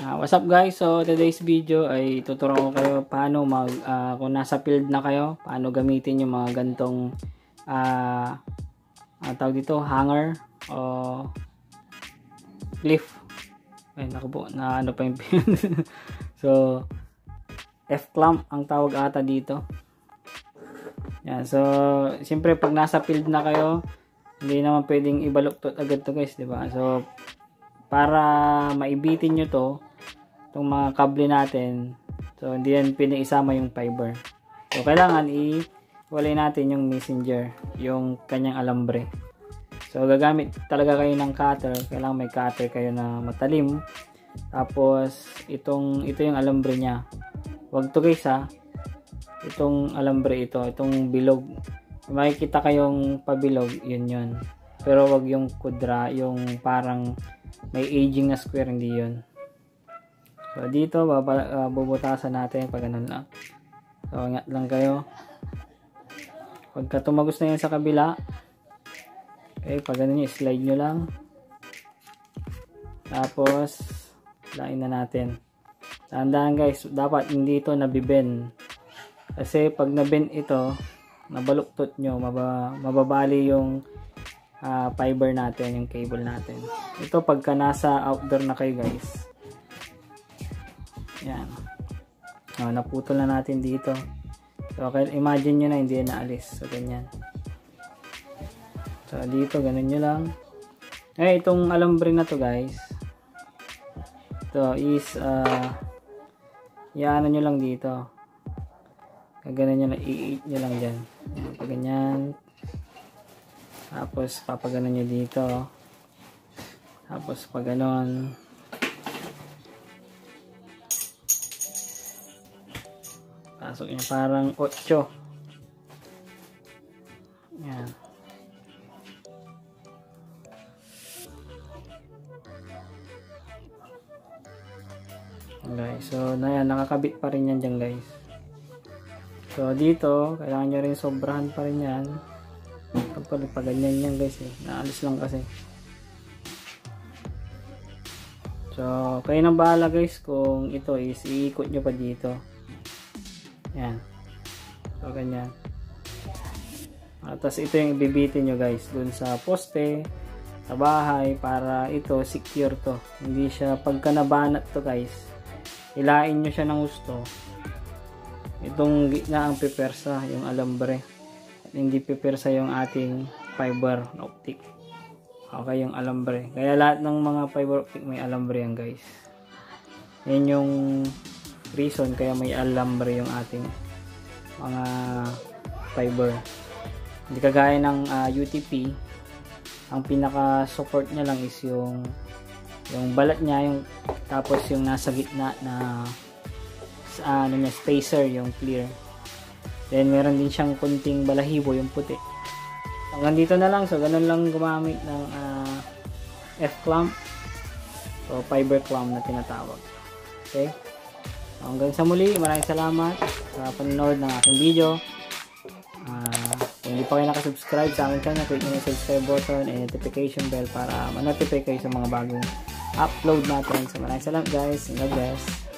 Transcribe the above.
Uh, what's up guys? So today's video ay tuturuan ko kayo paano mag uh, kung nasa field na kayo, paano gamitin yung mga gantong uh, uh, tawag dito, hanger o cliff. Ay naku po, na ano pa yung So F-clamp ang tawag ata dito. Yan, so siyempre pag nasa field na kayo, hindi naman pwedeng ibaluktot agad to guys, 'di ba? So para maibitin nyo to itong mga kable natin. So hindi yan pinaisama yung fiber. So kailangan i-walay natin yung messenger yung kanyang alambre. So gagamit talaga kayo ng cutter. Kailangan may cutter kayo na matalim. Tapos itong ito yung alambre nya wag to guys ha. Itong alambre ito itong bilog. Makikita kayong pabilog yun yun. Pero wag yung kudra yung parang may aging na square hindi yun so dito baba, uh, bubutasan natin pag ganun lang so ingat lang kayo pagka tumagos na yan sa kabila okay pag ganun yung slide nyo lang tapos lain na natin tandaan guys dapat hindi ito nabiben kasi pag nabend ito nabaluktot nyo mababa, mababali yung uh, fiber natin, yung cable natin. Ito pagka nasa outdoor na kayo guys. Yan. Oh, naputol na natin dito. So, okay, imagine nyo na hindi na naalis. So, ganyan. So, dito, ganun nyo lang. Eh, itong alambre na to guys. Ito is, uh, iyaano nyo lang dito. Ganun nyo lang, i-eat nyo lang dyan. Pag ganyan, tapos, papagano nyo dito. Tapos, pag ganon. Pasok nyo parang 8. Yan. Guys, so na yan, nakakabit pa rin yan dyan guys. So dito, kailangan nyo rin sobrahan pa rin yan pag pa ganyan yan guys eh. Naalis lang kasi. So, kayo nang bahala guys kung ito is iikot nyo pa dito. Yan. So, ganyan. At tas ito yung ibibitin nyo guys dun sa poste, sa bahay para ito secure to. Hindi siya pagka nabanat to guys. Ilain nyo siya ng gusto. Itong gitna ang pipersa, yung alambre hindi pipersa yung ating fiber optic okay yung alambre kaya lahat ng mga fiber optic may alambre yan guys yan yung reason kaya may alambre yung ating mga fiber hindi kagaya ng uh, ah, UTP ang pinaka support niya lang is yung yung balat niya yung tapos yung nasa gitna na uh, ano niya spacer yung clear Then, meron din siyang kunting balahibo, yung puti. Hanggang dito na lang. So, ganun lang gumamit ng uh, F-clamp. So, fiber clamp na tinatawag. Okay? Hanggang sa muli, maraming salamat sa panonood ng aking video. Uh, kung hindi pa kayo nakasubscribe sa aking channel, click nyo yung subscribe button and notification bell para ma-notify kayo sa mga bagong upload natin. So, maraming salamat guys. God bless.